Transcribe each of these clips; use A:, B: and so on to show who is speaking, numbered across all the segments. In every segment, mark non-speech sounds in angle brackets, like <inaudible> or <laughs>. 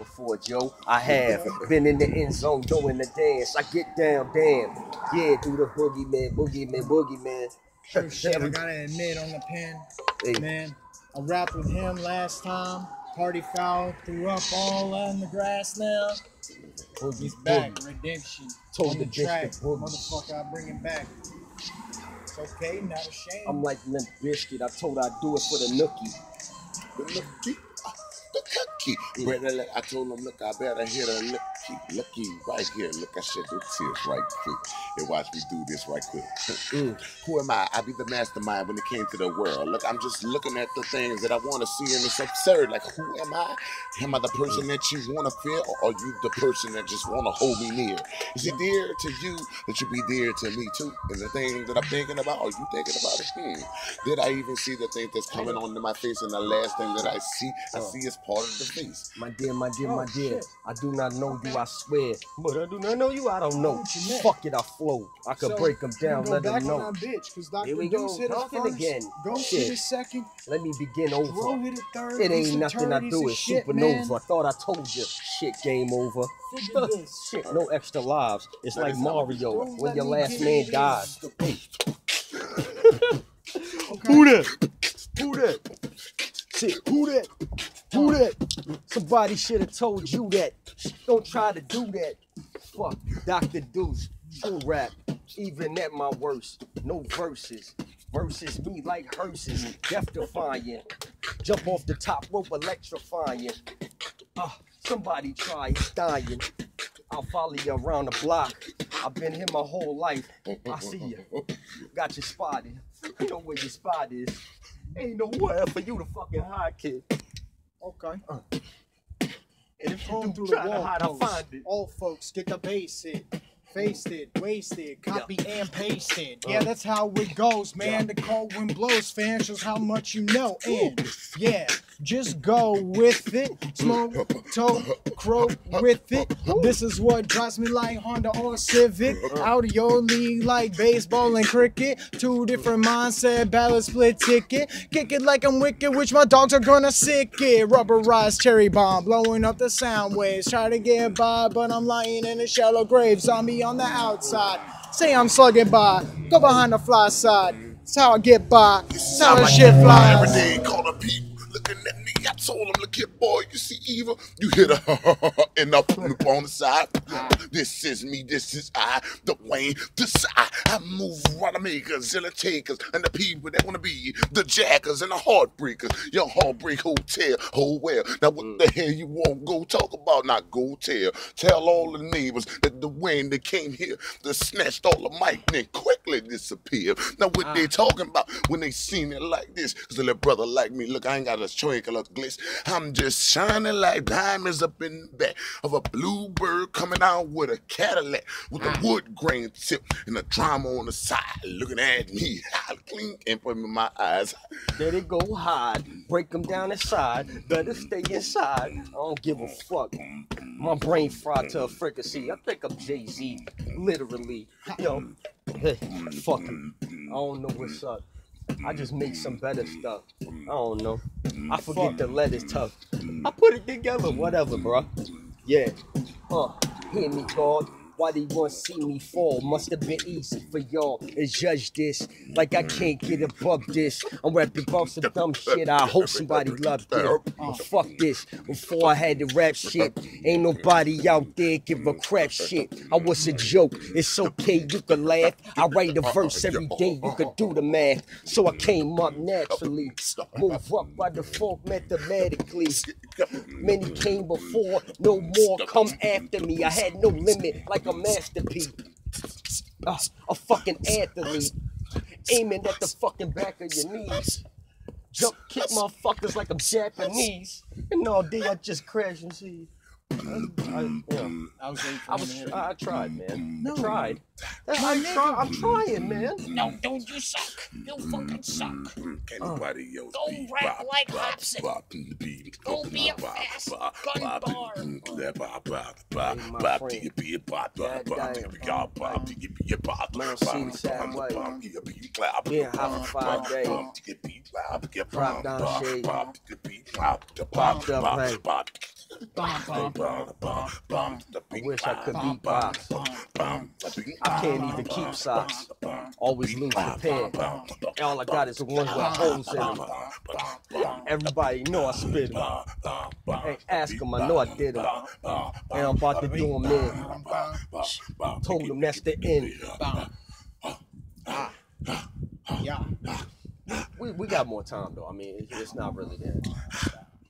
A: before, Joe. I have been in the end zone doing the dance. I get down, damn. Yeah, do the boogie man, boogie man, boogie man. <laughs>
B: Shit, I gotta admit on the pen,
A: Hey.
B: man. I rapped with him last time. Party foul, threw up all on the grass now.
A: Boogie,
B: He's back,
A: boogie.
B: redemption.
A: Told
B: on
A: the
B: the track, motherfucker, I bring it back. It's okay, not ashamed.
A: I'm like Limp Bizkit. I told I'd do it for the nookie.
C: The looky, ah, the cookie. I told him, look, I better hit a looky, looky right here. Look, I shed the tears right quick. And watch me do this right quick. <laughs> Mm, Who am I? I be the mastermind when it came to the world. Look, I'm just looking at the things that I want to see, and it's absurd. Like, who am I? Am I the person that you want to feel, or are you the person that just want to hold me near? Is it dear to you that you be dear to me too? And the thing that I'm thinking about, are you thinking about it? Hmm. Did I even see the thing that's coming onto my face? And the last thing that I see, I
A: Oh.
C: see is part of the face.
A: My dear, my dear,
B: Oh,
A: my dear.
B: shit.
A: I do not know you, I swear. But I do not know you, I don't know.
B: What you meant?
A: Fuck it, I flow. I could
B: So,
A: break them down,
B: go
A: let
B: back
A: them know.
B: that bitch, because
A: Here
B: Dr.
A: we
B: Deuce
A: go,
B: hit
A: talking
B: first,
A: again.
B: Ghost
A: Shit.
B: hit it second,
A: Let me begin
B: Dro
A: over.
B: hit it third.
A: It ain't
B: Lisa
A: nothing I do,
B: a
A: it's
B: shit,
A: supernova.
B: man.
A: I thought I told you. Shit, game over. <laughs> Shit, no extra lives. It's
C: That
A: like Mario
B: Don't
A: when your last man dies. <laughs> Who that? Who that? Shit, who that? Who that? Somebody should have told you that. Don't try to do that. Fuck Dr. Deuce, true rap. Even at my worst, no verses. Versus me like hearses, death defying. Jump off the top rope, electrifying. Ah, somebody try, it's dying. I'll follow you around the block. I've been here my whole life. I see you. Got you spotted. I know where your spot is. Ain't nowhere for you to fucking hide, kid.
B: Okay. Uh.
A: And if you do
B: through the
A: try to hide, I'll find it.
B: All folks get the base it, wasted, copy and pasted. Yeah,
A: Uh.
B: that's how it goes, man. The cold wind blows, fans shows how much you know. And yeah, just go with it. Smoke, toe, crow with it. This is what drives me like Honda or Civic. Out of your league like baseball and cricket. Two different mindset, ballot split ticket. Kick it like I'm wicked, which my dogs are gonna sick it. Rubberized cherry bomb, blowing up the sound waves. Try to get by, but I'm lying in a shallow grave. Zombie on the outside. Say I'm slugging by, go behind the fly side. That's how I get by. That's how the shit
C: Every
B: flies.
C: day, call the people looking at me. I told him, look here, boy, you see evil. You hit a <laughs> and up on the side. This is me, this is I, the Wayne, this I. I move makers and the takers and the people that want to be the jackers and the heartbreakers. Your heartbreak hotel, oh well. Now what the hell you want to go talk about? Not go tell. Tell all the neighbors that the Wayne that came here that snatched all the mic and then quickly disappeared. Now what they ah. talking about when they seen it like this? Cause a little brother like me, look, I ain't got a twinkle or glitz. I'm just shining like diamonds up in the back of a bluebird coming out with a Cadillac with a mm. wood grain tip and a drama on the side looking at me. <laughs> I clink and put in my eyes.
A: Let it go hard, Break them down inside. Better stay inside. I don't give a fuck. My brain fried to a fricassee. I think I'm Jay Z. Literally. Yo, hey, <laughs> fuck. I don't know what's up. I just make some better stuff. I don't know. I forget the letters tough. I put it together, whatever, bro. Yeah. Uh, hear me, God. Why they want to see me fall? Must have been easy for y'all to judge this. Like I can't get above this. I'm rapping about some dumb shit. I hope somebody loved it. But fuck this. Before I had to rap shit, ain't nobody out there give a crap shit. I was a joke. It's okay, you can laugh. I write a verse every day. You can do the math. So I came up naturally. Move up by default mathematically. Many came before, no more come after me. I had no limit, like a masterpiece. Uh, a fucking athlete, aiming at the fucking back of your knees. Jump kick motherfuckers like I'm Japanese, and all day I just crash and see. I, I, yeah.
B: I was
A: I was,
B: to hit it.
A: I tried, man.
B: No.
A: I tried. I try, I'm trying, man.
D: No, don't you suck. You fucking suck.
C: Can't nobody else
D: Go
C: be
D: rap
C: bop,
D: like
C: bop,
D: Hobson.
C: bop, beep,
D: Go be a
C: bop,
D: fast
C: bop,
D: gun
C: bop,
D: bar.
C: mm, that pop, pop, pop,
A: Hey, my
C: pop,
A: friend.
C: digga, be a pop, pop,
A: God
C: pop,
A: damn.
C: digga, be a pop, digga, be a pop,
A: Man,
C: pop,
A: see the sad
C: pop,
A: way.
C: pop, digga, be a clap,
A: Being
C: pop,
A: high for five
C: pop,
A: days.
C: pop, digga, be pop, digga,
A: Drop
C: pop,
A: down
C: pop,
A: shade.
C: pop, digga, be pop, the
A: Popped
C: pop,
A: up, I wish I could
C: pop,
A: beat Pops.
C: pop, pop, the beat,
A: I can't even keep socks. Always lose the pair. All I got is the ones with holes in them. Everybody know I spit them. Hey, ask them, I know I did them. And I'm about to do them in. Told them that's the end.
B: Yeah.
A: We, we got more time though. I mean, it's not really that.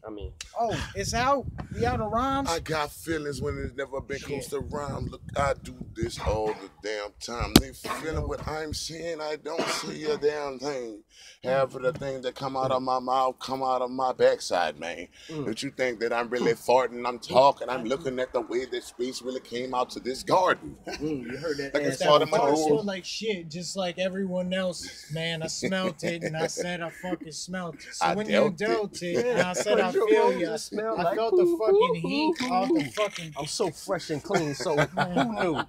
A: I mean,
B: Oh, it's out. We out of rhymes.
C: I got feelings when it's never been close to rhyme. Look, I do this all the damn time. They feeling what I'm saying. I don't see a damn thing. Half of the things that come out of my mouth come out of my backside, man. Don't you think that I'm really farting? I'm talking. I'm looking at the way that space really came out to this garden. <laughs>
A: mm, you heard that
C: Like
A: ass
C: it's
B: that
C: part my
B: fart
C: rule.
B: smelled like shit, just like everyone else. Man, I smelt it, and I said I fucking smelt it. So
C: I
B: when
C: dealt
B: you
C: it.
B: dealt it, <laughs> and I said I
A: Your
B: feel
A: roses
B: you,
A: smell
B: I
A: like
B: felt the fucking heat
A: poo,
B: off the <laughs> fucking.
A: I'm so fresh and clean. So <laughs> who knew?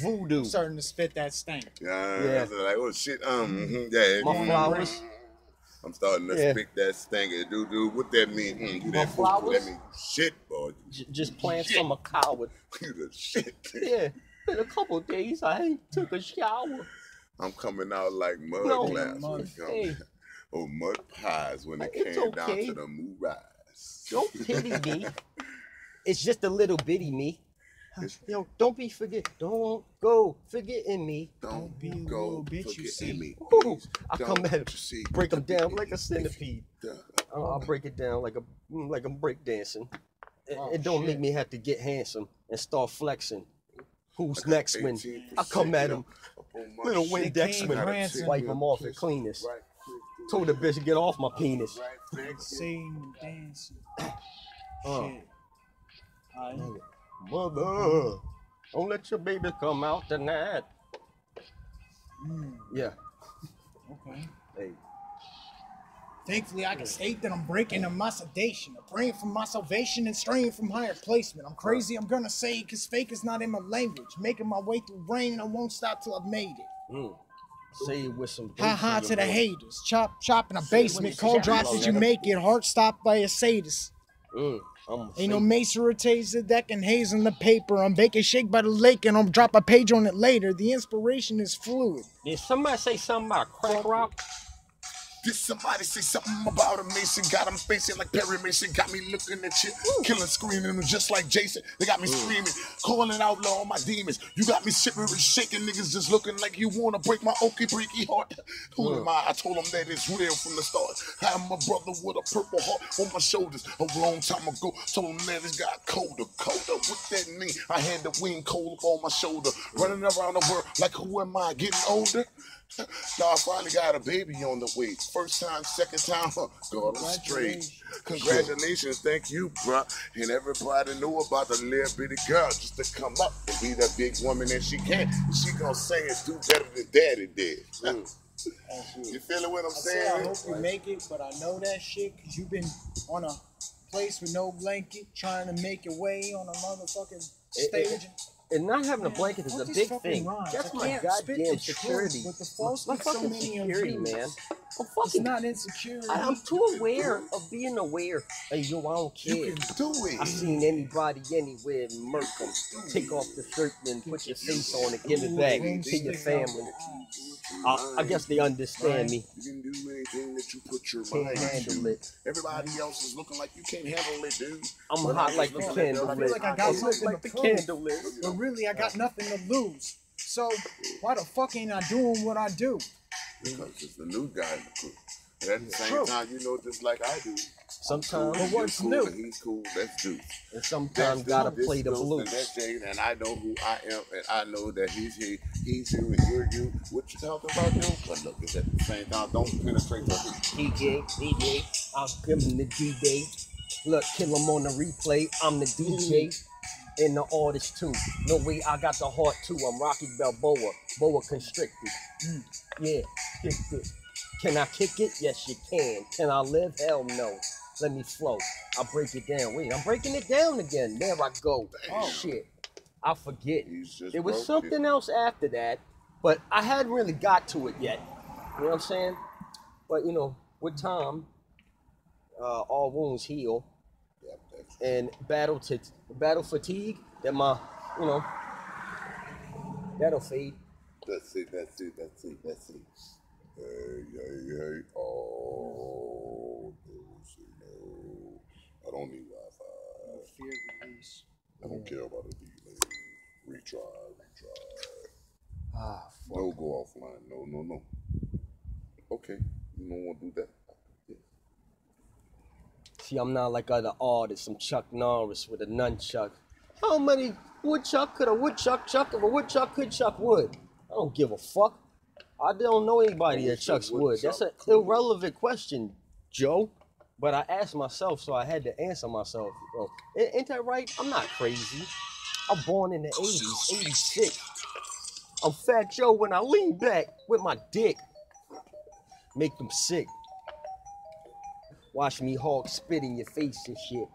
A: Voodoo.
B: starting to spit that stank.
C: Yeah,
A: Yeah.
C: so like, oh shit, um, mhm, yeah.
A: My flowers.
C: I'm starting to
A: Yeah.
C: speak that stanky doo doo. What that mean? Mm, you
A: My
C: that fool,
A: flowers?
C: That mean shit, boy.
A: J- just playing some a coward. <laughs>
C: You the shit.
A: Yeah. Been a couple days I ain't took a shower.
C: I'm coming out like mud
A: No,
C: glass.
B: mud.
C: when it comes-
A: Hey.
C: Oh, mud pies when it
A: It's
C: came down to the moo rise.
A: Don't pity me. It's just a little bitty me. Yo, don't be forget. Don't go forgetting me.
C: Don't
B: be a
C: go
B: little bitch, you see.
C: me.
A: Ooh. I come at him,
C: you see.
A: break them down like a centipede. I'll, I'll break it down like a mm, like I'm break dancing. It,
B: Oh,
A: it don't
B: shit.
A: make me have to get handsome and start flexing. Who's next when I come at him? Little
C: shit.
A: Windex
B: came
A: when
B: prancing.
A: wipe them off at cleanest.
C: Right,
A: Told the bitch to get off my penis.
C: right, right.
B: Sing, dancing, <coughs>
A: Uh,
B: shit. I,
A: mother, don't let your baby come out tonight.
B: mm,
A: Yeah.
B: okay.
A: Hey.
B: Thankfully, I can state that I'm breaking on my sedation, I'm praying for my salvation and straying from higher placement. I'm crazy, I'm gonna say it, cause fake is not in my language. Making my way through rain, and I won't stop till I've made it.
A: Mm. Say it with some.
B: Ha ha to the
A: voice.
B: haters. Chop, chop in a
A: Say
B: basement.
A: it's
B: Cold drops as you make it. Heart stopped by a sadist.
A: Mm. I'm
B: Ain't no
A: fake.
B: macer or taser that can haze on the paper. I'm baking shake by the lake and I'll drop a page on it later. The inspiration is fluid.
A: Did somebody say something about crack rock?
C: Did somebody say something about a Mason? Got him facing like Perry Mason. Got me looking at you, killing, screaming, just like Jason. They got me screaming, calling out all my demons. You got me shivering, shaking, niggas just looking like you wanna break my oaky breaky heart. <laughs> Who am I? I told them that it's real from the start. I am my brother with a purple heart on my shoulders a long time ago. Told him that it's got colder, colder. What that mean? I had the wing cold up on my shoulder, running around the world like who am I? Getting older. <laughs> Now I finally got a baby on the way. First time, second time, <laughs> God, I'm straight. Congratulations, thank you, bruh. And everybody know about the little bitty girl just to come up and be that big woman that she can. She gonna sing and do better than daddy did. <laughs> You feeling what I'm
B: I say I hope you make it, but I know that shit because you've been on a place with no blanket trying to make your way on a motherfucking
A: It- it-
B: stage.
A: And not having a blanket is
B: what
A: a big thing.
B: rhymes?
A: That's
B: I
A: my
B: can't
A: goddamn
B: the truth,
A: security.
B: but
A: my
B: speak so
A: fucking security, man. I'm
B: It's
A: fucking.
B: not insecure.
A: I, am too aware of being aware. Hey, yo, I don't
C: You
A: care.
C: can do I've
A: seen anybody anywhere murk them. Take off the shirt and put your face on it, give it back to your family. I, I guess they understand me.
C: You can do anything that you put your
A: Can't
C: mind
A: handle
C: to.
A: it.
C: Everybody else is looking like you can't handle it, dude.
A: I'm hot like the candle
B: I
A: lit.
B: feel like I got
A: I'm
B: something
A: like
B: to
A: the
B: prove.
A: candle lit.
B: But really, I got nothing to lose. So why the fuck ain't I doing what I do?
C: Because it's the new guy in the crew. At the same
B: True.
C: time, you know, just like I do.
A: Sometimes,
B: But what's
C: You're
B: new?
C: he's cool. That's Duke.
A: and sometimes gotta play the blues.
C: And that's Jade, and I know who I am, and I know that he's he, he's you, and you're you. What you talking about, dude? But look, it's at the same time, don't penetrate the hoop.
A: DJ, DJ, I'll give him the D-Day. Look, kill him on the replay. I'm the DJ mm-hmm. and the artist too. No way, I got the heart too. I'm Rocky Balboa, boa constricted. Mm. Yeah, kick it. Can I kick it? Yes, you can. Can I live? Hell no. let me flow. I'll break it down. Wait, I'm breaking it down again. There I go.
C: Damn.
A: shit. I forget. There was something
C: it.
A: else after that, but I hadn't really got to it yet. You know what I'm saying? But you know, with time, uh, all wounds heal,
C: Yep,
A: and battle to battle fatigue. That my, you know, that'll fade.
C: That's it, that's it, that's it, that's it. Hey, hey, hey, oh, those who know. I don't need Wi Fi.
B: Fear release.
C: I don't care about a delay. Retry, retry.
A: Ah, fuck.
C: No, go offline. No, no, no. Okay, you don't want to do that.
A: See, I'm not like other artists. I'm Chuck Norris with a nunchuck. How many woodchuck could a woodchuck chuck if a woodchuck could chuck wood? I don't give a fuck. I don't know anybody that chucks wood. That's an irrelevant question, Joe. But I asked myself, so I had to answer myself. Bro. Ain't that right? I'm not crazy. I'm born in the 80s, 86. I'm Fat Joe when I lean back with my dick. Make them sick. Watch me hawk spit in your face and shit.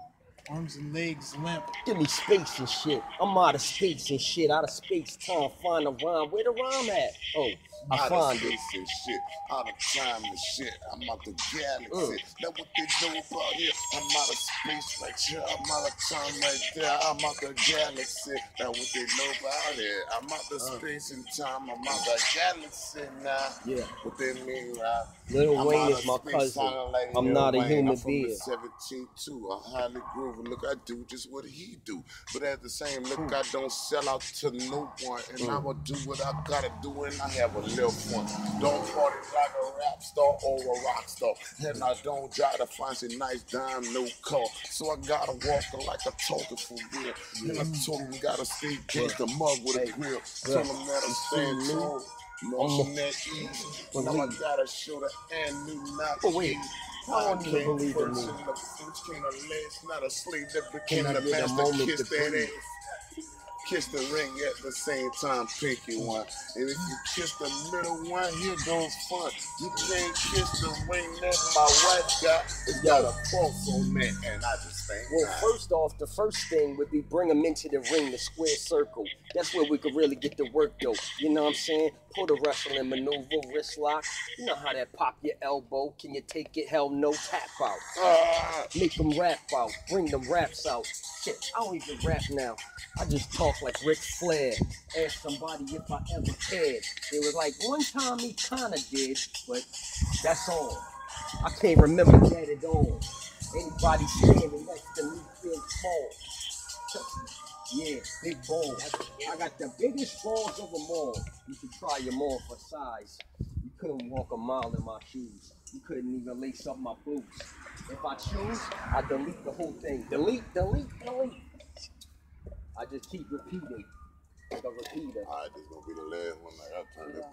B: Arms and legs limp.
A: Give me space and shit. I'm out of space and shit. Out of space time. Find a rhyme. Where the rhyme at? Oh, I
C: out of
A: find it.
C: space and shit, out of time and shit. I'm out the galaxy.
A: Mm.
C: That what they know about here. I'm out of space right here. I'm out of time right there. I'm out the galaxy. That what they know about here. I'm out the
A: Uh.
C: space and time. I'm out the galaxy now.
A: Yeah.
C: What they mean, right?
A: Lil
C: I'm
A: Wayne is my
C: space,
A: cousin.
C: like
A: I'm not a
C: Wayne.
A: human
C: I'm
A: being.
C: The 17 too. A highly groovy. Look, I do just what he do. But at the same look, I don't sell out to no one. And
A: Mm.
C: I'ma do what I gotta do and I have a little fun. Don't party like a rap star or a rock star. And I don't drive the fancy nice dime, no car. So I gotta walk like a talker for real. And I told him gotta stay the mug with a grill. Tell him that I'm staying
A: see
C: tall. Motion that easy. Now I gotta show the and new not
A: But wait,
C: I
A: you
C: came
A: believe in
C: first
A: me?
C: in the first came the last, not a slave that became
A: Can I
C: the
A: get a
C: master. Kiss that ass. Kiss the ring at the same time, pinky one. And if you kiss the middle one, here goes fun. You can't kiss the ring that my wife got. It's got a cross on that, and I just think.
A: Well,
C: nah.
A: first off, the first thing would be bring them into the ring, the square circle. That's where we could really get the work, though. You know what I'm saying? Pull the wrestling maneuver, wrist lock. You know how that pop your elbow. Can you take it? Hell no, tap out.
C: Ah,
A: Make them rap out. Bring them raps out. Shit, I don't even rap now. I just talk like Ric Flair. Ask somebody if I ever cared. It was like, one time he kinda did, but that's all. I can't remember that at all. Anybody standing next to me feel small. Yeah, big balls. I got the biggest balls of them all. You should try them all for size. You couldn't walk a mile in my shoes. You couldn't even lace up my boots. If I choose, I delete the whole thing. Delete, delete, delete. I just keep repeating. Like a repeater.
C: Alright, this gonna be the last one. Like I turn this